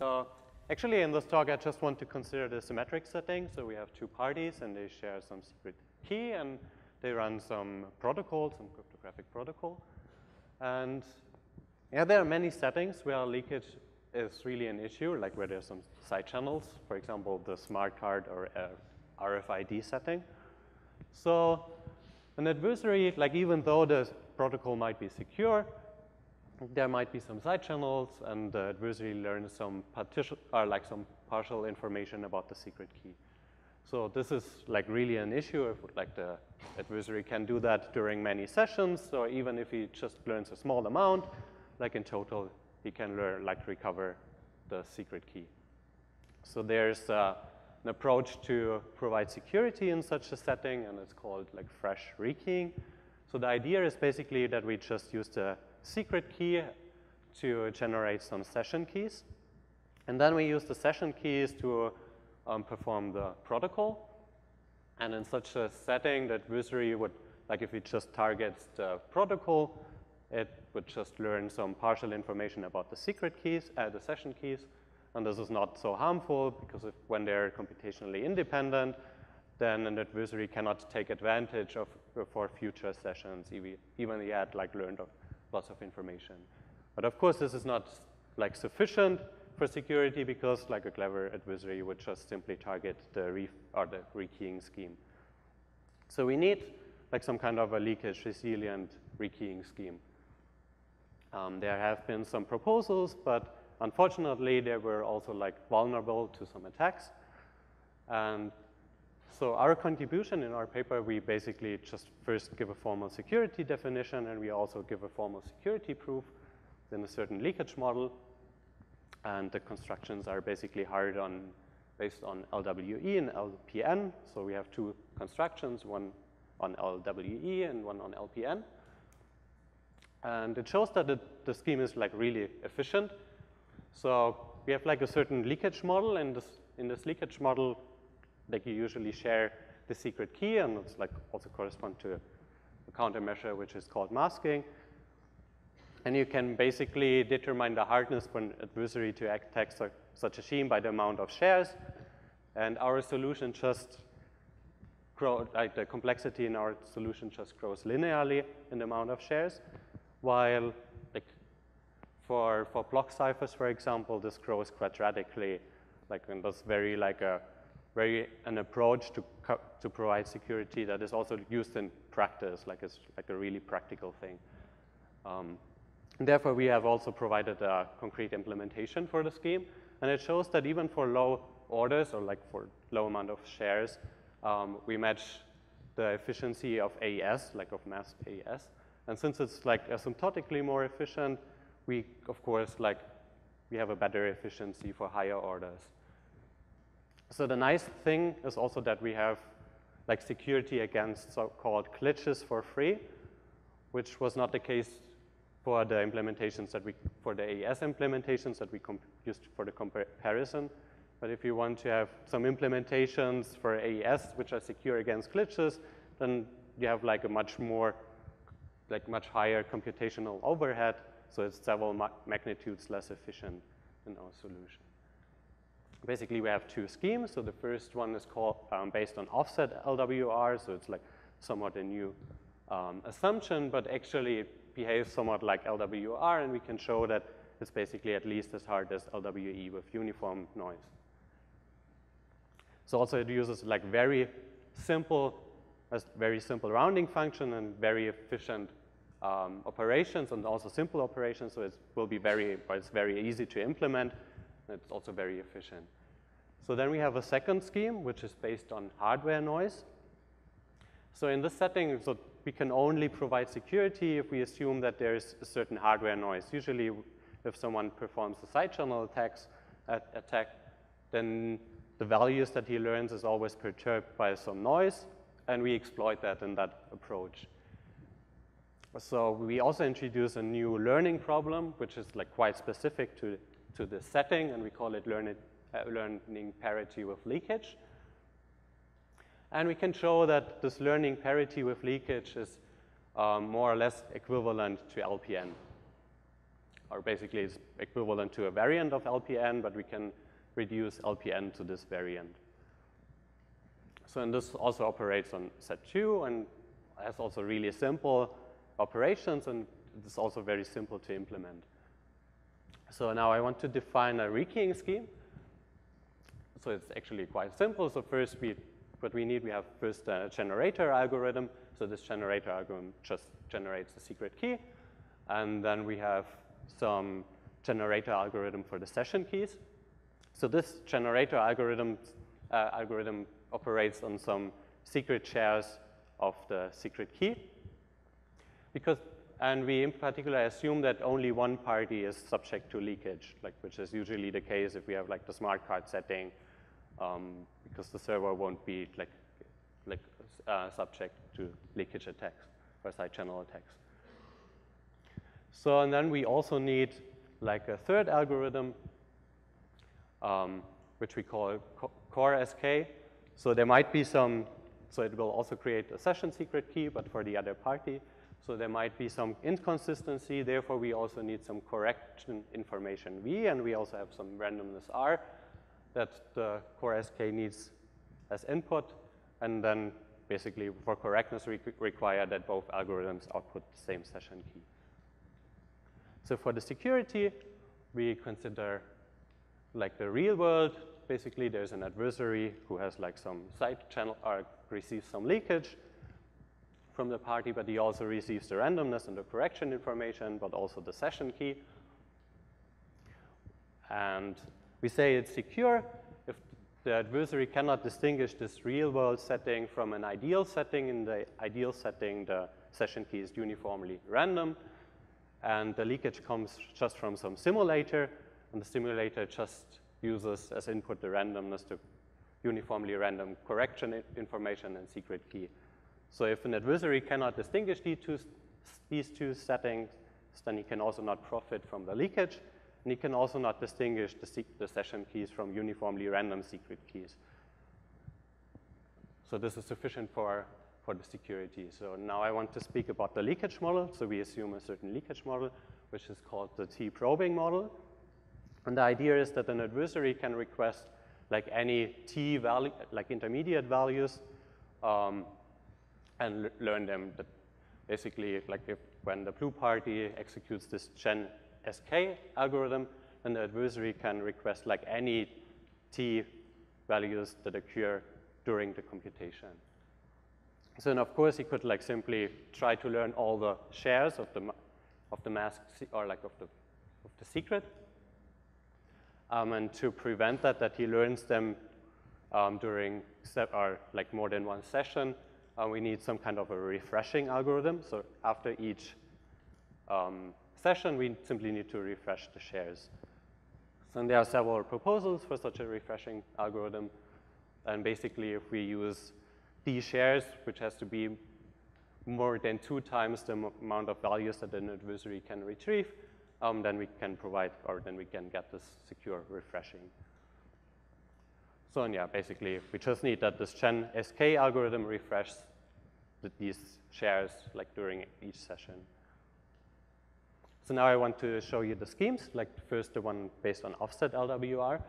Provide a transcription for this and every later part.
So actually in this talk, I just want to consider the symmetric setting. So we have two parties and they share some secret key and they run some protocol, some cryptographic protocol. And yeah, there are many settings where leakage is really an issue, like where there's some side channels, for example, the smart card or uh, RFID setting. So an adversary, like even though the protocol might be secure, there might be some side channels and the adversary learns some partition or like some partial information about the secret key. So this is like really an issue if like the adversary can do that during many sessions or even if he just learns a small amount, like in total he can learn like recover the secret key. So there's uh, an approach to provide security in such a setting and it's called like fresh rekeying. So the idea is basically that we just use the secret key to generate some session keys. And then we use the session keys to um, perform the protocol. And in such a setting, that adversary would, like if it just targets the protocol, it would just learn some partial information about the secret keys, uh, the session keys. And this is not so harmful because if, when they're computationally independent, then an adversary cannot take advantage of for future sessions, even, even had like learned lots of information. But of course, this is not like sufficient for security because like a clever adversary would just simply target the re or the rekeying scheme. So we need like some kind of a leakage resilient rekeying scheme. Um, there have been some proposals, but unfortunately, they were also like vulnerable to some attacks. And so our contribution in our paper, we basically just first give a formal security definition, and we also give a formal security proof in a certain leakage model. And the constructions are basically hard on, based on LWE and LPN. So we have two constructions, one on LWE and one on LPN. And it shows that the, the scheme is like really efficient. So we have like a certain leakage model, and this, in this leakage model, like you usually share the secret key, and it's like also correspond to a countermeasure which is called masking. And you can basically determine the hardness for an adversary to attack such a scheme by the amount of shares. And our solution just grow, like the complexity in our solution just grows linearly in the amount of shares, while like for, for block ciphers, for example, this grows quadratically, like and that's very like a very an approach to, to provide security that is also used in practice, like it's like a really practical thing. Um, therefore, we have also provided a concrete implementation for the scheme, and it shows that even for low orders or like for low amount of shares, um, we match the efficiency of AES, like of masked AES. And since it's like asymptotically more efficient, we of course like we have a better efficiency for higher orders. So the nice thing is also that we have like security against so-called glitches for free, which was not the case for the implementations that we, for the AES implementations that we used for the comparison. But if you want to have some implementations for AES which are secure against glitches, then you have like a much more, like much higher computational overhead, so it's several ma magnitudes less efficient in our solution. Basically, we have two schemes. So the first one is called um, based on offset LWR. So it's like somewhat a new um, assumption, but actually it behaves somewhat like LWR, and we can show that it's basically at least as hard as LWE with uniform noise. So also it uses like very simple, a very simple rounding function and very efficient um, operations and also simple operations. So it will be very, it's very easy to implement. It's also very efficient. So then we have a second scheme, which is based on hardware noise. So in this setting, so we can only provide security if we assume that there is a certain hardware noise. Usually, if someone performs a side channel attacks, attack, then the values that he learns is always perturbed by some noise, and we exploit that in that approach. So we also introduce a new learning problem, which is like quite specific to to this setting, and we call it learning, uh, learning parity with leakage. And we can show that this learning parity with leakage is um, more or less equivalent to LPN. or basically it's equivalent to a variant of LPN, but we can reduce LPN to this variant. So and this also operates on set 2 and has also really simple operations and it's also very simple to implement. So now I want to define a rekeying scheme. So it's actually quite simple. So first we, what we need, we have first a generator algorithm. So this generator algorithm just generates the secret key. And then we have some generator algorithm for the session keys. So this generator algorithm, uh, algorithm operates on some secret shares of the secret key. Because, and we in particular assume that only one party is subject to leakage, like which is usually the case if we have like the smart card setting, um, because the server won't be like, like uh, subject to leakage attacks or side channel attacks. So and then we also need like a third algorithm, um, which we call core SK. So there might be some, so it will also create a session secret key, but for the other party. So there might be some inconsistency. Therefore, we also need some correction information V, and we also have some randomness R that the core SK needs as input. And then basically for correctness, we require that both algorithms output the same session key. So for the security, we consider like the real world. Basically, there's an adversary who has like some side channel or receives some leakage from the party, but he also receives the randomness and the correction information, but also the session key. And we say it's secure if the adversary cannot distinguish this real world setting from an ideal setting. In the ideal setting, the session key is uniformly random and the leakage comes just from some simulator, and the simulator just uses as input the randomness to uniformly random correction information and secret key. So if an adversary cannot distinguish these two, these two settings, then he can also not profit from the leakage, and he can also not distinguish the, the session keys from uniformly random secret keys. So this is sufficient for for the security. So now I want to speak about the leakage model. So we assume a certain leakage model, which is called the T-probing model. And the idea is that an adversary can request like any T value, like intermediate values, um, and learn them. That basically, like if when the blue party executes this gen SK algorithm, then the adversary can request like any T values that occur during the computation. So then of course he could like simply try to learn all the shares of the, of the mask or like of the, of the secret. Um, and to prevent that, that he learns them um, during or like more than one session, uh, we need some kind of a refreshing algorithm. So after each um, session, we simply need to refresh the shares. So there are several proposals for such a refreshing algorithm. And basically, if we use D shares, which has to be more than two times the amount of values that an adversary can retrieve, um, then we can provide, or then we can get this secure refreshing. So yeah, basically, we just need that this Gen SK algorithm refreshes these shares like during each session. So now I want to show you the schemes, like first the one based on offset LWR.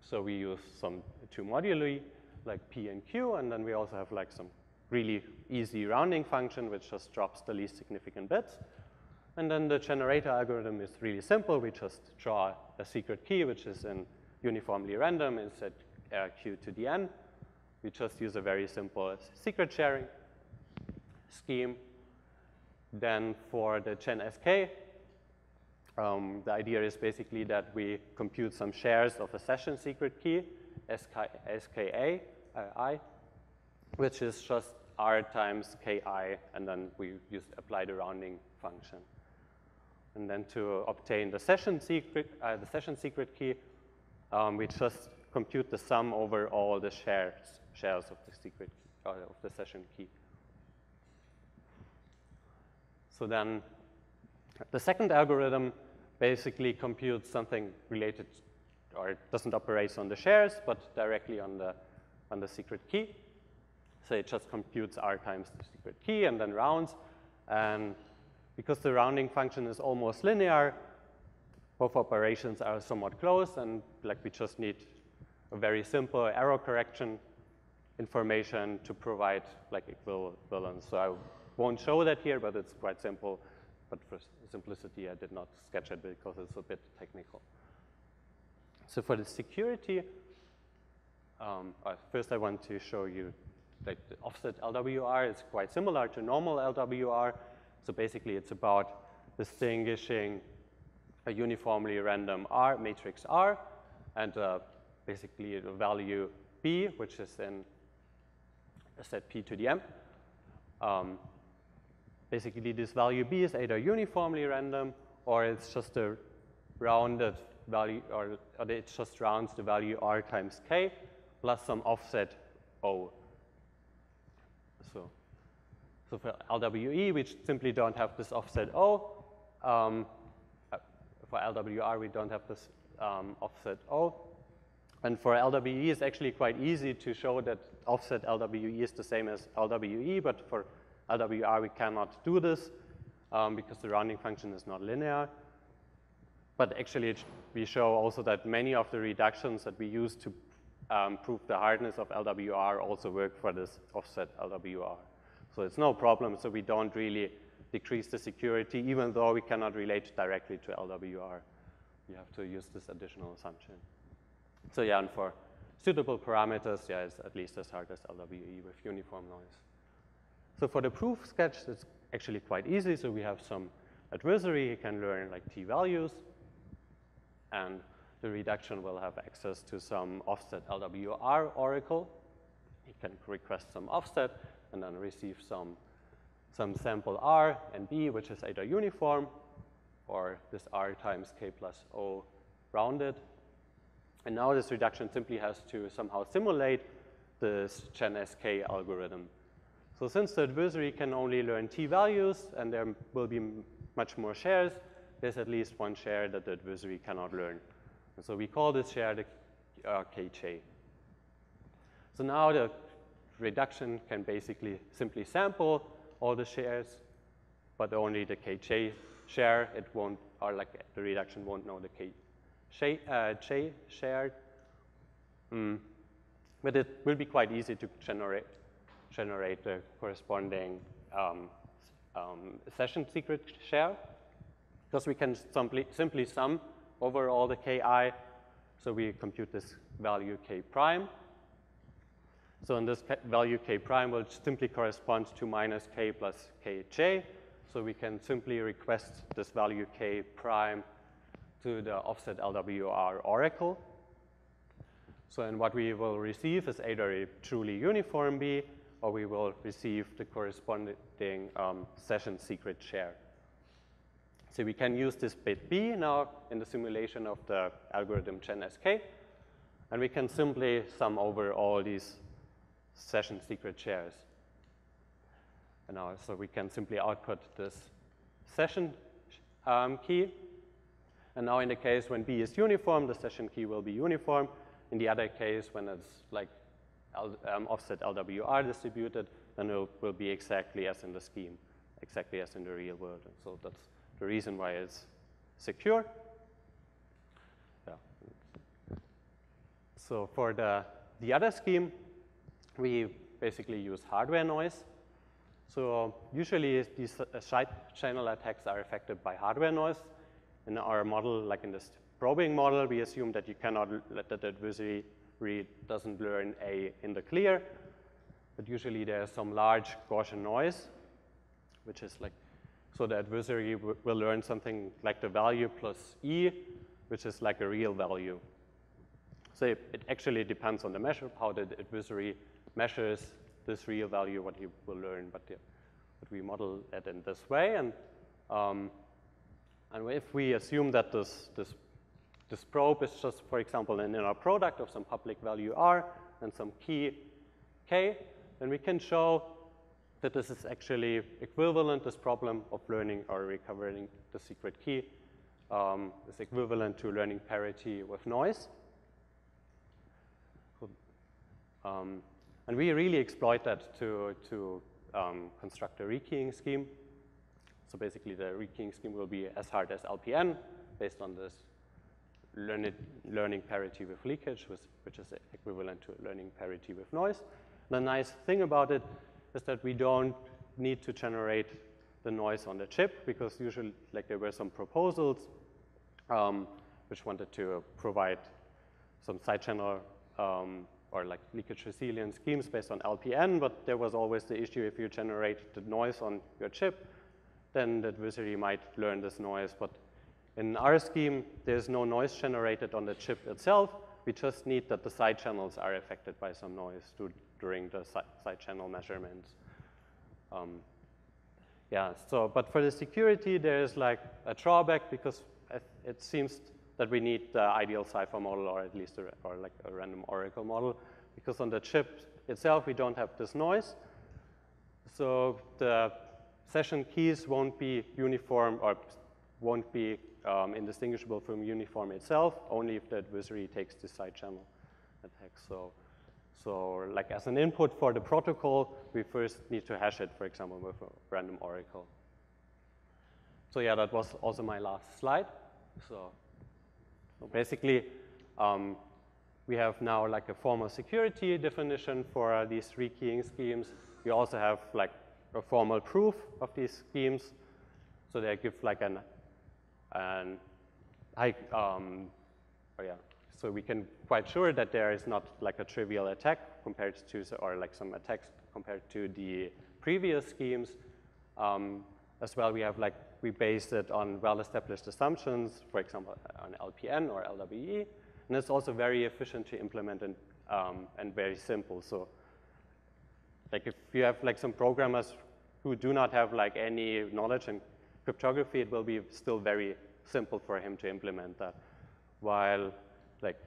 So we use some two moduli like P and Q, and then we also have like some really easy rounding function which just drops the least significant bits. And then the generator algorithm is really simple. We just draw a secret key which is in uniformly random and set uh, Q to the N. We just use a very simple secret sharing scheme. Then for the Gen SK, um, the idea is basically that we compute some shares of a session secret key, SK, SKA, uh, I, which is just R times Ki, and then we use apply the rounding function. And then to obtain the session secret, uh, the session secret key, um, we just compute the sum over all the shares, shares of the secret uh, of the session key. So then the second algorithm basically computes something related, or it doesn't operate on the shares, but directly on the on the secret key. So it just computes r times the secret key and then rounds. And because the rounding function is almost linear, both operations are somewhat close and like we just need a very simple error correction information to provide like equivalence. So I won't show that here, but it's quite simple. But for simplicity, I did not sketch it because it's a bit technical. So for the security, um, first I want to show you that the offset LWR is quite similar to normal LWR. So basically, it's about distinguishing a uniformly random R, matrix R, and uh, basically the value B, which is in a set P to the M. Um, basically, this value B is either uniformly random or it's just a rounded value, or, or it just rounds the value R times K plus some offset O. So, so for LWE, we simply don't have this offset O. Um, for LWR, we don't have this um, offset O. And for LWE, it's actually quite easy to show that offset LWE is the same as LWE, but for LWR, we cannot do this um, because the rounding function is not linear. But actually, we show also that many of the reductions that we use to um, prove the hardness of LWR also work for this offset LWR. So it's no problem, so we don't really decrease the security, even though we cannot relate directly to LWR. You have to use this additional assumption. So yeah, and for suitable parameters, yeah, it's at least as hard as LWE with uniform noise. So for the proof sketch, it's actually quite easy. So we have some adversary, he can learn like t values, and the reduction will have access to some offset LWR oracle. He can request some offset and then receive some some sample R and B, which is either uniform or this R times K plus O rounded. And now this reduction simply has to somehow simulate this GenSK algorithm. So since the adversary can only learn T values and there will be much more shares, there's at least one share that the adversary cannot learn. And so we call this share the uh, KJ. So now the reduction can basically simply sample all the shares, but only the KJ share. It won't, or like the reduction won't know the uh, J shared. Mm. But it will be quite easy to generate, generate the corresponding um, um, session secret share because we can simply, simply sum over all the ki. So we compute this value k prime. So in this value k prime will simply correspond to minus k plus kj. So we can simply request this value k prime to the offset LWR oracle. So and what we will receive is either a truly uniform B or we will receive the corresponding um, session secret share. So we can use this bit B now in the simulation of the algorithm GenSK, and we can simply sum over all these session secret shares. And now, so we can simply output this session um, key. And now in the case when B is uniform, the session key will be uniform. In the other case, when it's like L, um, offset LWR distributed, then it will be exactly as in the scheme, exactly as in the real world. And so that's the reason why it's secure. Yeah. So for the, the other scheme, we basically use hardware noise. So usually these uh, side channel attacks are affected by hardware noise. In our model, like in this probing model, we assume that you cannot let the adversary doesn't learn A in the clear, but usually there's some large Gaussian noise, which is like, so the adversary will learn something like the value plus E, which is like a real value. So it, it actually depends on the measure, how the adversary measures this real value, what he will learn, but, yeah, but we model it in this way. And, um, and if we assume that this, this, this probe is just, for example, an inner product of some public value R and some key K, then we can show that this is actually equivalent, this problem of learning or recovering the secret key um, is equivalent to learning parity with noise. Um, and we really exploit that to, to um, construct a rekeying scheme. So basically the rekeying scheme will be as hard as LPN. based on this learning, learning parity with leakage, which is equivalent to learning parity with noise. The nice thing about it is that we don't need to generate the noise on the chip because usually like there were some proposals um, which wanted to provide some side channel um, or like leakage resilient schemes based on LPN, but there was always the issue if you generate the noise on your chip, then the adversary might learn this noise. But in our scheme, there's no noise generated on the chip itself. We just need that the side channels are affected by some noise to, during the side, side channel measurements. Um, yeah, so, but for the security, there's like a drawback because it seems that we need the ideal cipher model or at least a, or like a random oracle model because on the chip itself, we don't have this noise. So the session keys won't be uniform or won't be um, indistinguishable from uniform itself, only if the adversary takes the side channel attack. So, so like as an input for the protocol, we first need to hash it, for example, with a random oracle. So yeah, that was also my last slide. So, so basically, um, we have now like a formal security definition for uh, these rekeying schemes. We also have like a formal proof of these schemes. So they give like an, an I, um, oh yeah, so we can quite sure that there is not like a trivial attack compared to, or like some attacks compared to the previous schemes. Um, as well, we have like, we based it on well-established assumptions, for example, on LPN or LWE. And it's also very efficient to implement and, um, and very simple. So like if you have like some programmers who do not have like any knowledge in cryptography, it will be still very simple for him to implement that. While like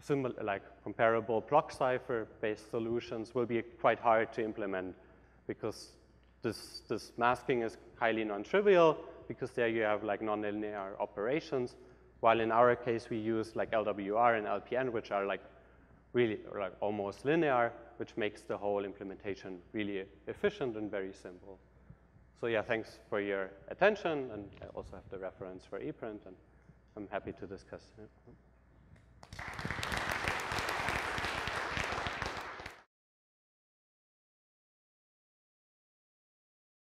similar, like comparable block cipher based solutions will be quite hard to implement because this, this masking is highly non-trivial because there you have like nonlinear operations. While in our case, we use like LWR and LPN, which are like really like almost linear, which makes the whole implementation really efficient and very simple. So yeah, thanks for your attention, and I also have the reference for ePrint, and I'm happy to discuss.